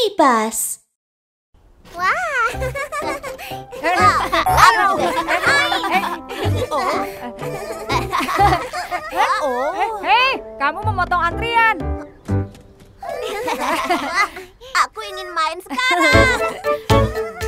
bebas. Wah. Oh. Hei, kamu memotong antrian. Aku ingin main sekarang.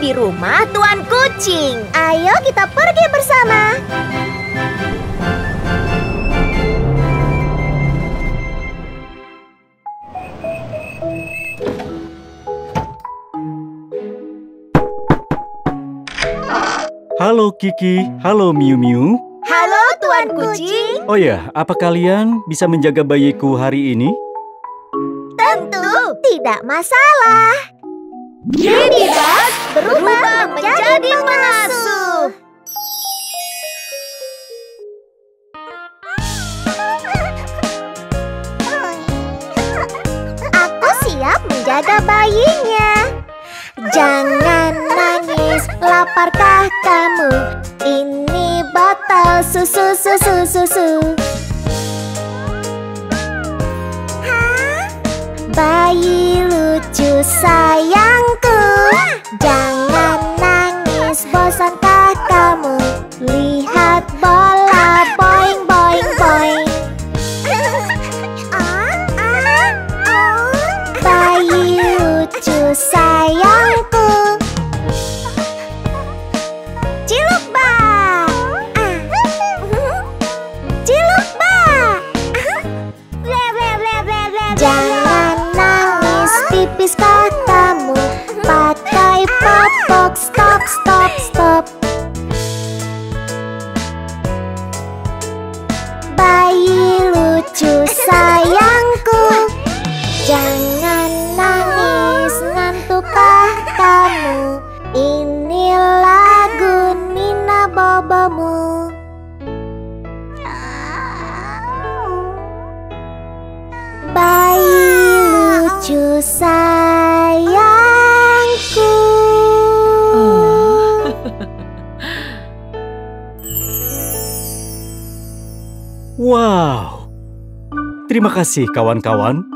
di rumah Tuan Kucing. Ayo kita pergi bersama. Halo Kiki, halo Miu Miu. Halo Tuan Kucing. Oh ya, apa kalian bisa menjaga bayiku hari ini? Tentu, tidak masalah. Unibat berubah menjadi pengasuh. Aku siap menjaga bayinya. Jangan nangis, laparkah kamu? Ini botol susu susu susu. Bayi lucu sayang 花山 sayangku. Jangan nangis ngantukkah kamu? Ini lagu Nina Bobomu. Bayi lucu sayangku Terima kasih kawan-kawan.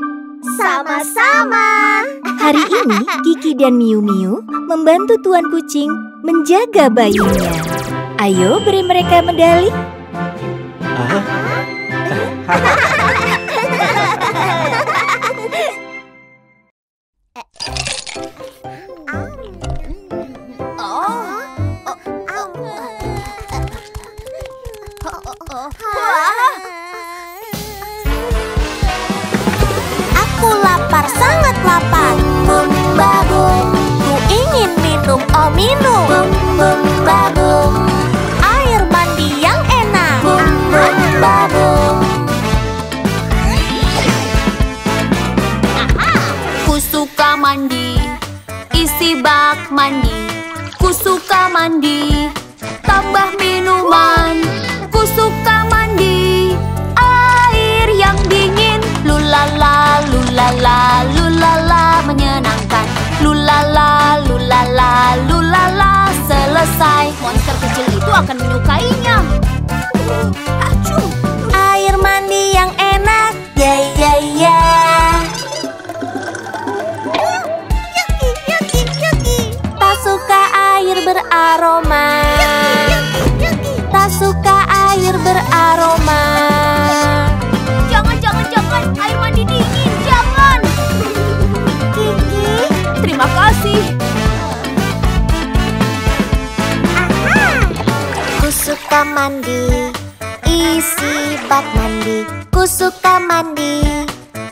Sama-sama. Hari ini Kiki dan Miu Miu membantu Tuan Kucing menjaga bayinya. Ayo beri mereka medali. Ah. akan menyukainya. Ku suka mandi.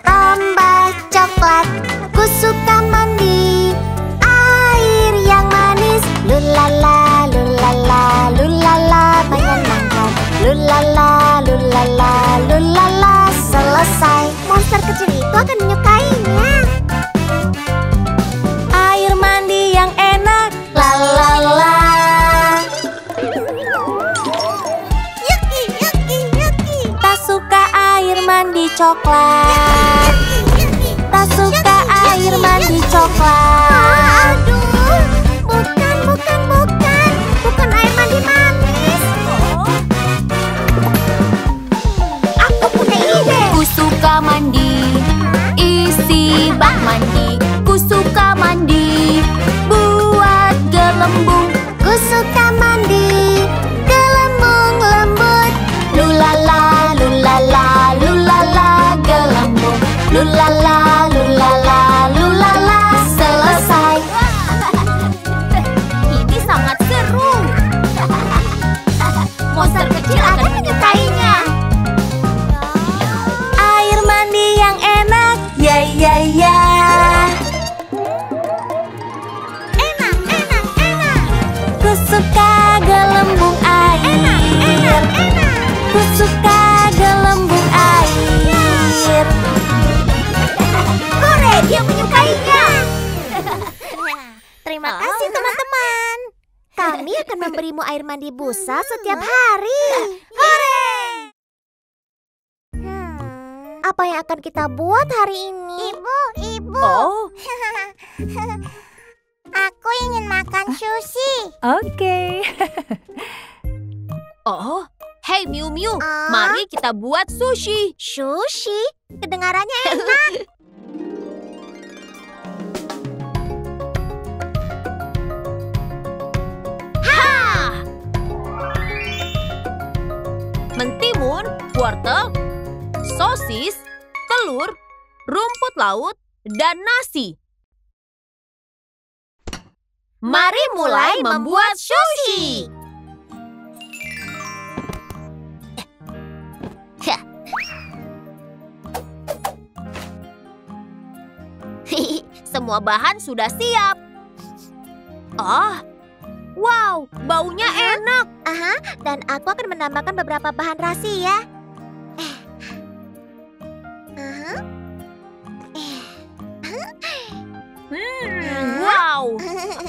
Tambah coklat, ku suka mandi. Air yang manis, lulala, lulala, lulala, menyenangkan. Lulala, lulala, lulala, selesai. Monster kecil itu akan menyukainya. Coklat. Tak suka air mandi coklat. Akan memberimu air mandi busa setiap hari. Hore! Hmm, apa yang akan kita buat hari ini? Ibu, ibu. Oh, Aku ingin makan sushi. oke. Oh, hey Miu Miu, Ah? mari kita buat sushi. Sushi? Kedengarannya enak. Mentimun, wortel, sosis, telur, rumput laut, dan nasi. Mari mulai membuat sushi. Semua bahan sudah siap. Oh, wow, baunya enak. Aha, dan aku akan menambahkan beberapa bahan rahasia. Eh. Aha. Hmm, wow.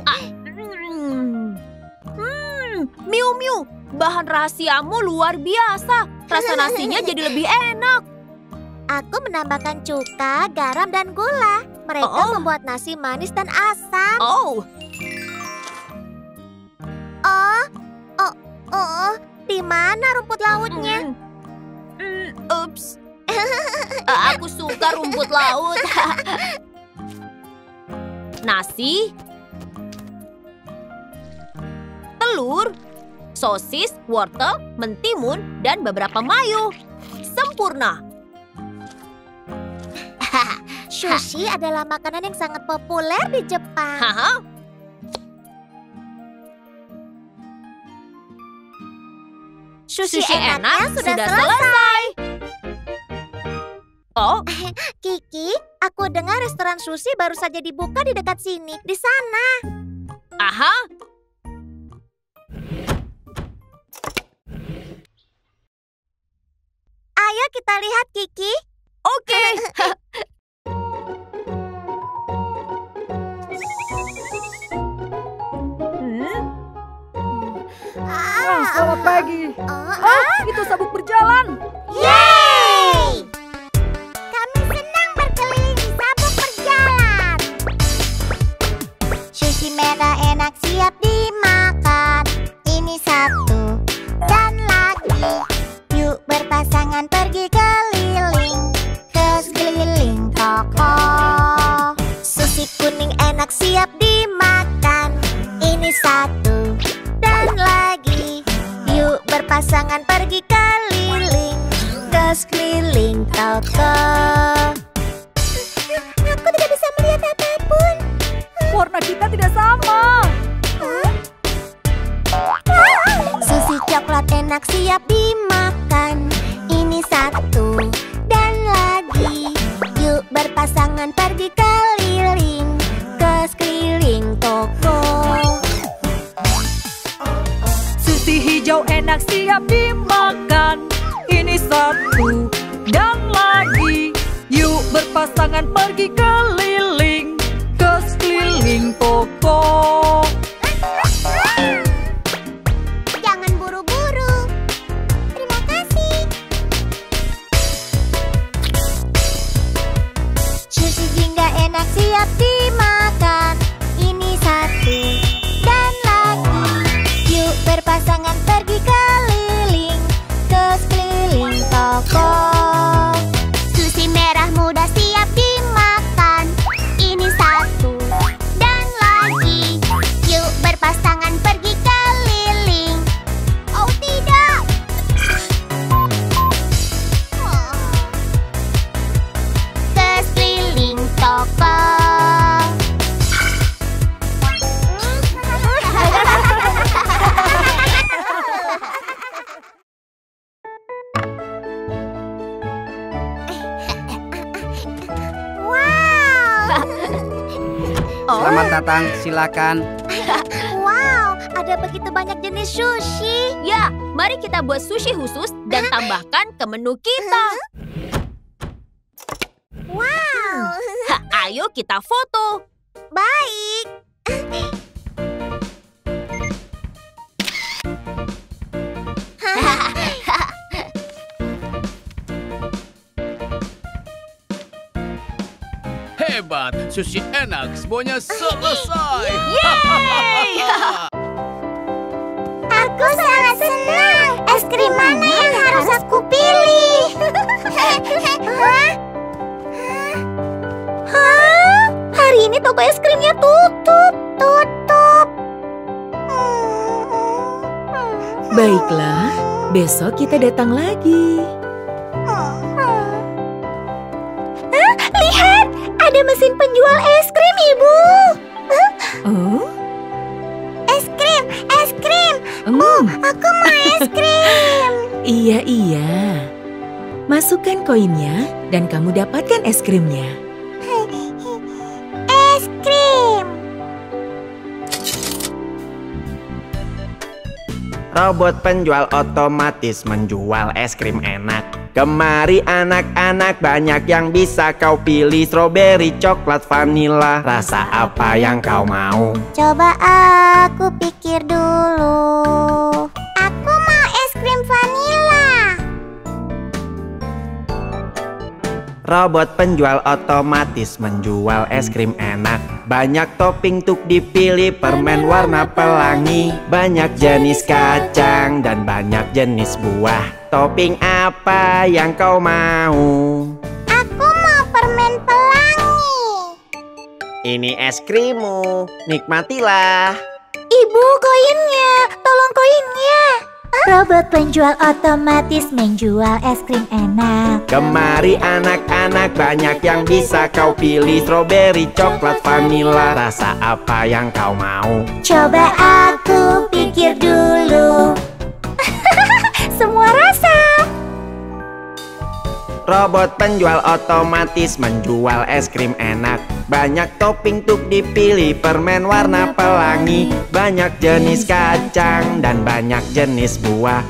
Ah, hmm. Hmm, Miu Miu, bahan rahasiamu luar biasa. Rasa nasinya jadi lebih enak. Aku menambahkan cuka, garam, dan gula. Mereka Oh. membuat nasi manis dan asam. Oh, Oh, oh, oh, di mana rumput lautnya? mm. Ups. Ah, Aku suka rumput laut. Nasi, telur, sosis, wortel, mentimun, dan beberapa mayo. Sempurna. Sushi adalah makanan yang sangat populer di Jepang. Haha. Sushi, Sushi enaknya enak sudah, sudah selesai. selesai. Oh, Kiki, aku dengar restoran sushi baru saja dibuka di dekat sini, di sana. aha. Ayo kita lihat, Kiki. Oke. Hmm, selamat pagi. Oh, itu sabuk berjalan. Yeay! Kami senang berkeliling di sabuk berjalan. Sushi merah enak siap dimakan. Ini satu dan lagi. Yuk berpasangan pergi keliling ke sekeliling toko. Sushi kuning enak siap dimakan. Ini satu berpasangan pergi keliling ke sekeliling toko. Aku tidak bisa melihat apa pun. Warna kita tidak sama. Sushi coklat enak siap dimakan. Enak siap dimakan. Ini satu dan lagi. Yuk berpasangan pergi keliling ke sekeliling toko. Silakan. Wow, ada begitu banyak jenis sushi. Ya, mari kita buat sushi khusus dan tambahkan ke menu kita. Wow. Ha, ayo kita foto. Baik. Hebat, sushi enak, semuanya selesai. Aku sangat senang. Es krim mana yang harus aku pilih? Hah? Hah? Hari ini toko es krimnya tutup. Tutup. Baiklah, besok kita datang lagi. Masukkan koinnya dan kamu dapatkan es krimnya. Es krim. Robot penjual otomatis menjual es krim enak. Kemari anak-anak banyak yang bisa kau pilih Strawberry, coklat, vanila Rasa apa yang kau mau? Coba aku pikir dulu. Robot penjual otomatis menjual es krim enak Banyak topping tuk dipilih permen warna pelangi Banyak jenis kacang dan banyak jenis buah Topping apa yang kau mau? Aku mau permen pelangi. Ini es krimmu, nikmatilah Ibu, koinnya. Tolong koinnya. Robot penjual otomatis menjual es krim enak. Kemari anak-anak banyak yang bisa kau pilih Strawberry, coklat, vanila Rasa apa yang kau mau? Coba aku pikir dulu. Semua rasa. Robot penjual otomatis menjual es krim enak. Banyak topping tuk dipilih permen warna pelangi. Banyak jenis kacang dan banyak jenis buah.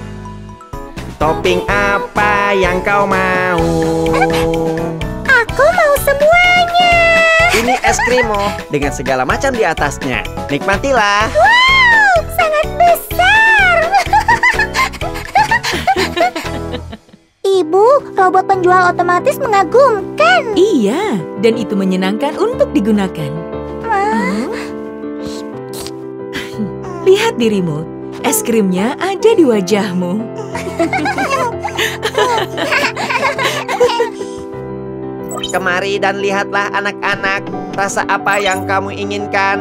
Topping apa yang kau mau? Aku mau semuanya. Ini es krimmu dengan segala macam di atasnya. Nikmatilah. Wow, Ibu, robot penjual otomatis mengagumkan. Iya, dan itu menyenangkan untuk digunakan. Oh. Lihat dirimu, es krimnya ada di wajahmu. Kemari dan lihatlah anak-anak Rasa apa yang kamu inginkan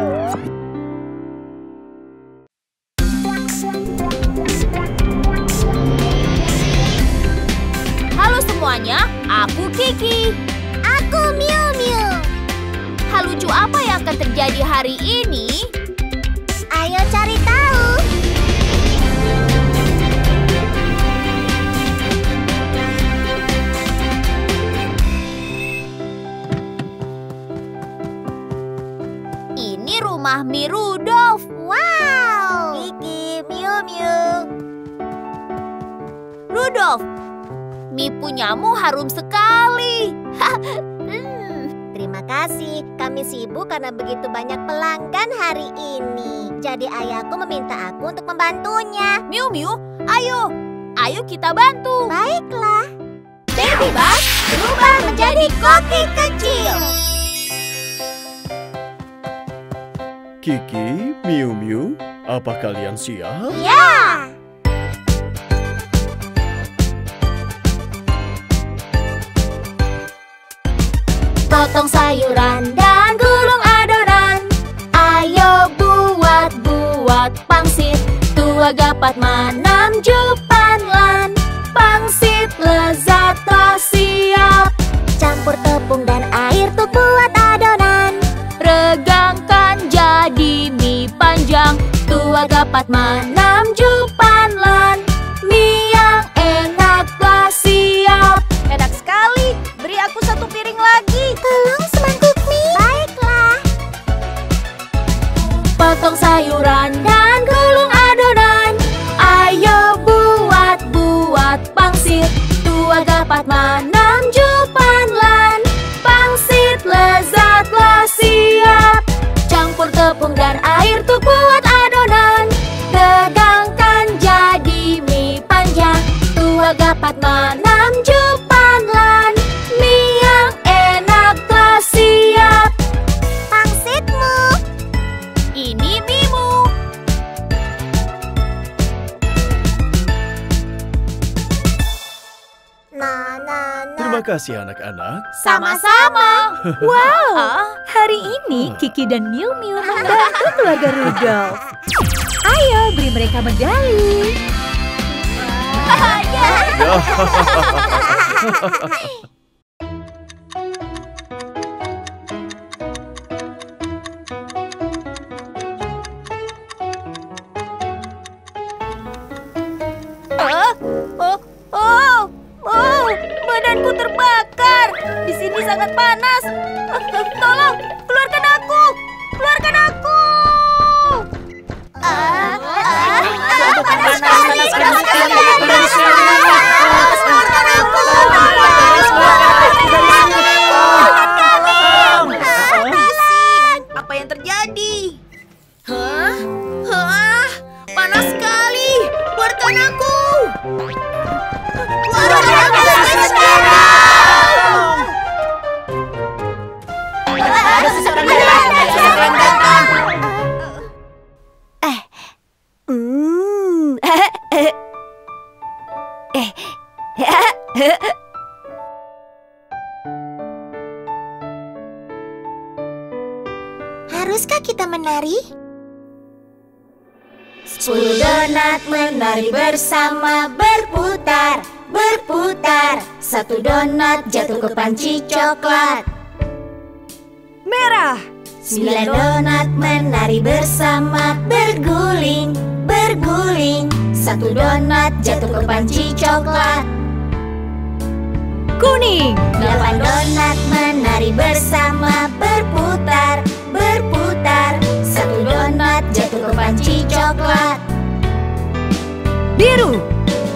begitu banyak pelanggan hari ini. Jadi ayahku meminta aku untuk membantunya. Miu Miu, ayo, ayo kita bantu. Baiklah. Baby Bus berubah menjadi koki kecil. Kiki, Miu Miu, apa kalian siap? Ya. Potong sayuran dan Tua gapat manam jupan lan. Pangsit lezat telah siap. Campur tepung dan air untuk buat adonan. Regangkan jadi mie panjang. Tua gapat manam jupan lan. Mie yang enak telah siap. Enak sekali. Beri aku satu piring lagi. Tolong semangkuk mie. Baiklah. Potong sayuran tuh buat adonan. Regangkan jadi mie panjang. Tua dapat manam jupan lan Mie yang enak telah siap. Pangsitmu. Ini mimu. Na na na. Terima kasih anak-anak. Sama-sama. Wow, hari ini Kiki dan Miu Miu membantu keluarga Rudolf. Ayo beri mereka medali. Oh, oh, oh, oh, badanku terbakar. Di sini sangat panas. Ah, panas sekali, panas sekali, bersama berputar, berputar. Satu donat jatuh ke panci coklat. Merah. Sembilan donat menari bersama berguling, berguling. Satu donat jatuh ke panci coklat. Kuning. Delapan donat menari bersama berputar, berputar. Satu donat jatuh ke panci coklat. Biru.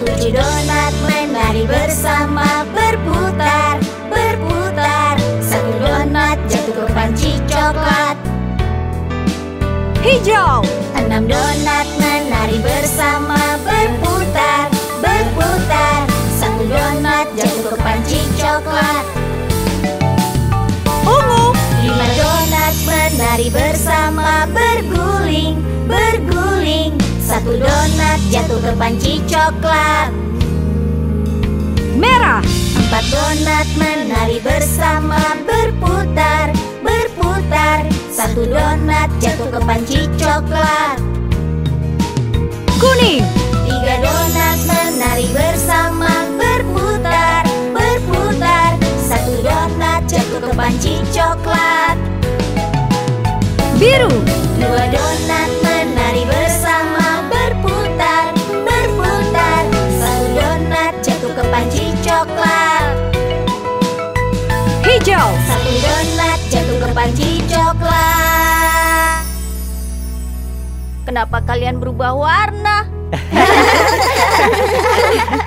Tujuh donat menari bersama berputar, berputar. Satu donat jatuh ke panci coklat. Hijau. Enam donat menari bersama berputar, berputar. Satu donat jatuh ke panci coklat. Ungu. Lima donat menari bersama berguling, berguling. Satu donat jatuh ke panci coklat. Merah. Empat donat menari bersama berputar, berputar. Satu donat jatuh ke panci coklat. Kuning. Tiga donat menari bersama berputar, berputar. Satu donat jatuh ke panci coklat. Biru. Dua donat menari coklat. Hijau. Satu donat jatuh ke panci coklat. Kenapa kalian berubah warna?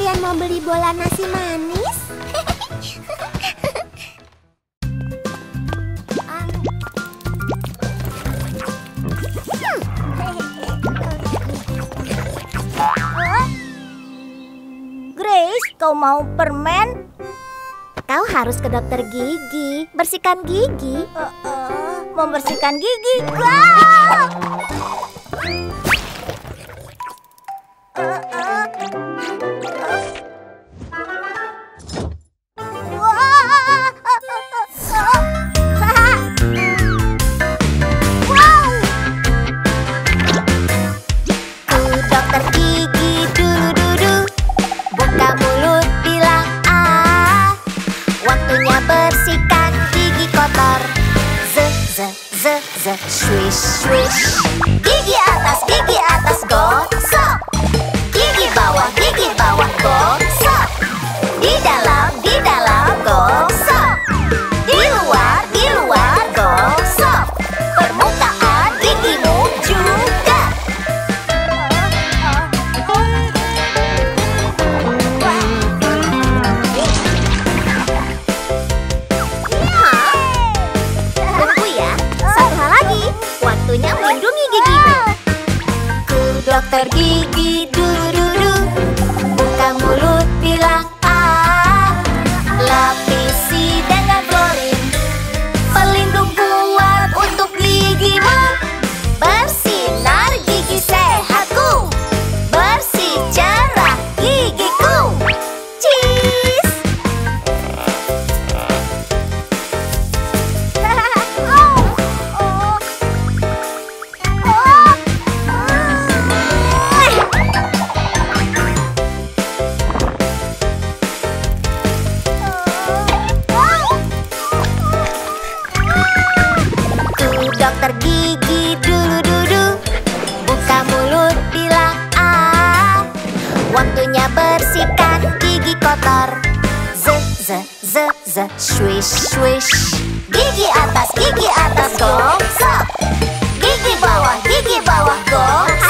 kalian mau beli bola nasi manis? Grace, kau mau permen? Kau harus ke dokter gigi, bersihkan gigi. Uh, uh, membersihkan gigi. Wow! swish. Z Swish, swish. Gigi atas, gigi atas, gong, sok Gigi bawah, gigi bawah, gong,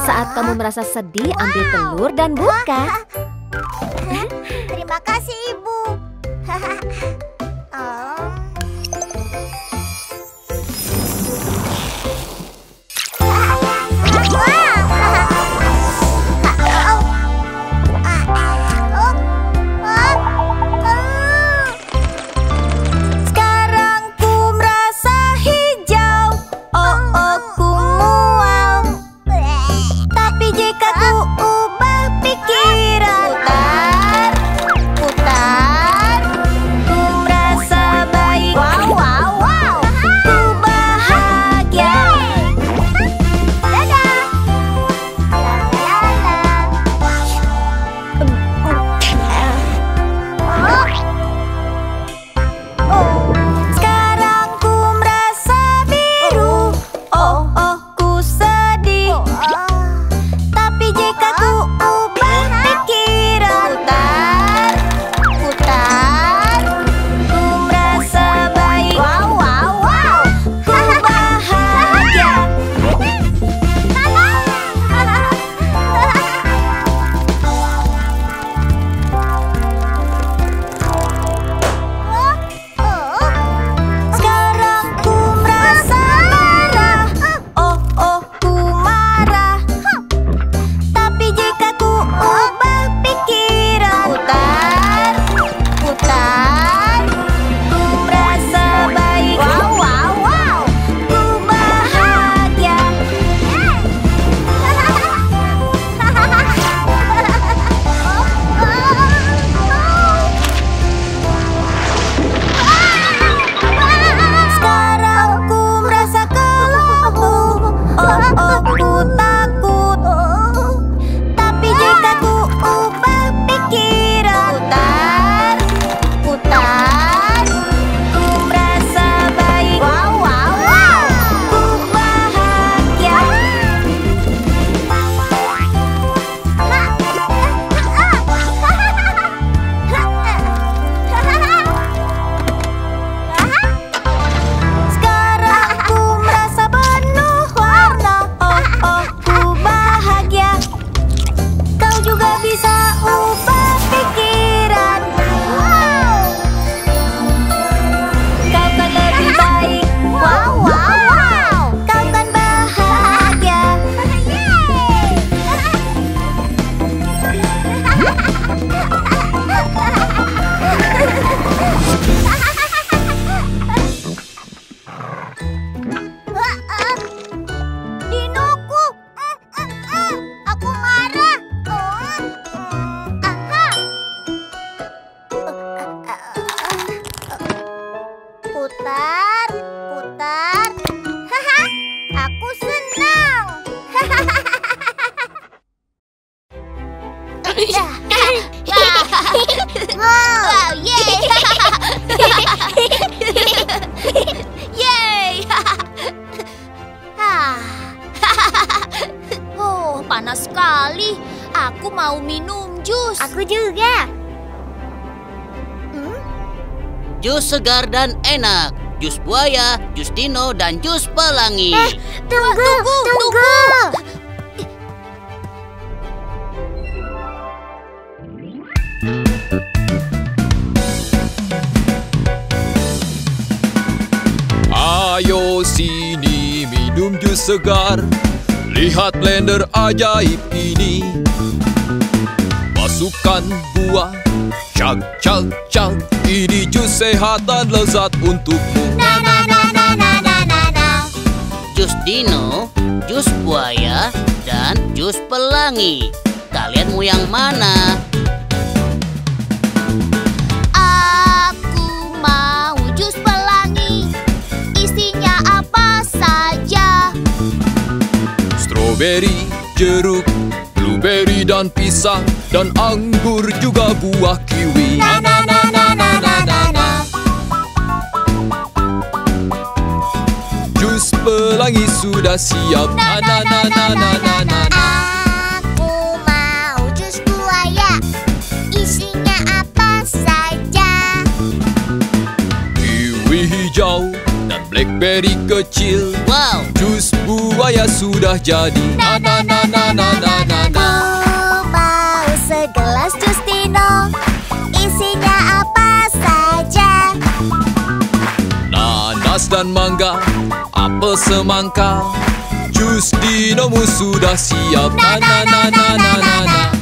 Saat kamu merasa sedih, ambil telur dan buka. Terima kasih, Ibu. Aku mau minum jus. Aku juga. Jus segar dan enak. Jus buaya, jus dino, dan jus pelangi. Tunggu, tunggu, tunggu. Ayo sini minum jus segar Lihat blender ajaib ini Masukkan buah Cak, cak, cak Ini jus sehat dan lezat untukmu Na na na na na na na na. Jus dino, jus buaya, dan jus pelangi. Kalian mau yang mana? Aku mau jus pelangi. Isinya apa saja? Strawberry, jeruk, Stroberi dan pisang Dan anggur juga buah kiwi Na na na na na na na, na. Jus pelangi sudah siap Na na na na na na na, na. Aku mau jus buaya Isinya apa saja Kiwi hijau dan blackberry kecil buaya sudah jadi Na na na na na na na na mau segelas jus Dino Isinya apa saja Nanas dan mangga Apel semangka Jus dinomu sudah siap Na na na na na na na Nah